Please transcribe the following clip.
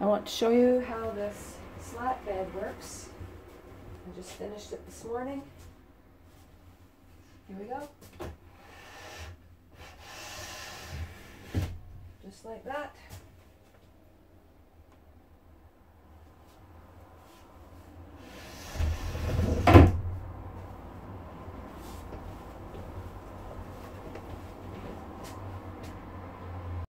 I want to show you how this slat bed works. I just finished it this morning. Here we go. Just like that.